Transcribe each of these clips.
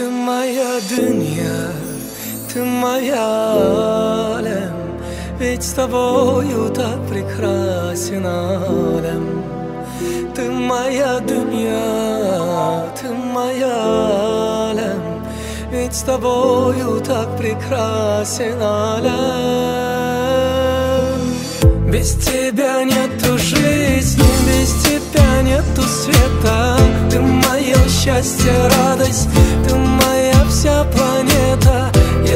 Ты моя Алем Ведь с тобою так прекрасен Алем. Ты моя дунья Ты моя Алем Ведь с тобою так прекрасен Алем. Без тебя нету жизни Без тебя нету света. Ты мое счастье, радость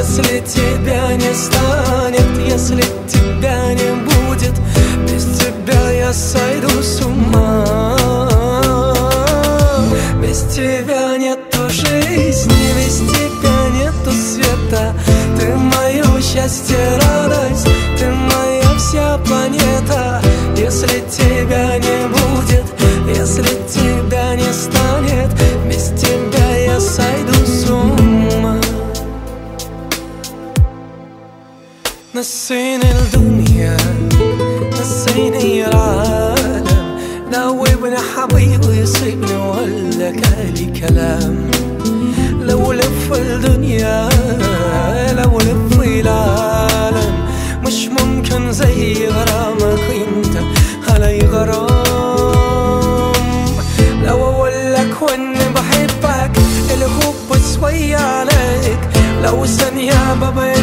Если тебя не станет Если тебя не будет Без тебя я сойду с ума. Без тебя нету жизни Без тебя нету света. Ты мое счастье, نسيني الدنيا نسيني العالم. ناوبني حبيبي يصيبني ولا كالي كلام. لو لف الدنيا لو لف العالم. مش ممكن زي غرامك أنت علي غرام. لو أقول لك وإني بحبك الحب شوية عليك. لو ثانية ببعد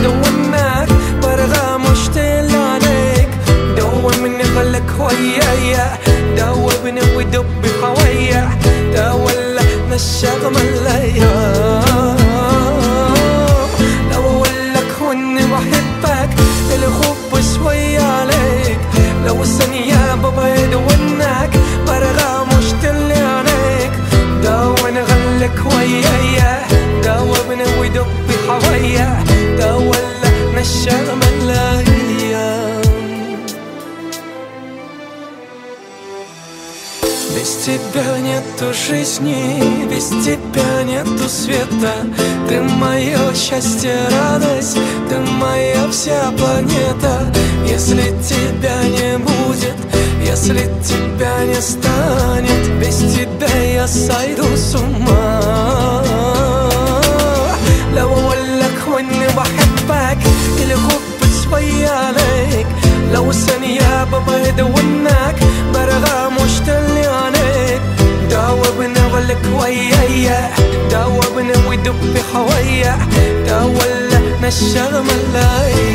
ويايا داوبني ودبي هوايا تولى الشغم الأيام لو أقول لك واني بحبك الخب شوي عليك. لو ثانية ببعد عنك برغى مشتلي عليك. داون غلك ويايا داوبني ودبي هوايا تولى الشغم الأيام тебя нету жизни, без тебя нету света Ты мое счастье, радость, ты моя вся планета Если тебя не будет, если тебя не станет Без тебя я сойду с ума لو اقول لك واني بحبك الحب شوية عليك لو ثانية ببعد ونودق في حوايا. تولى الشغمة اللي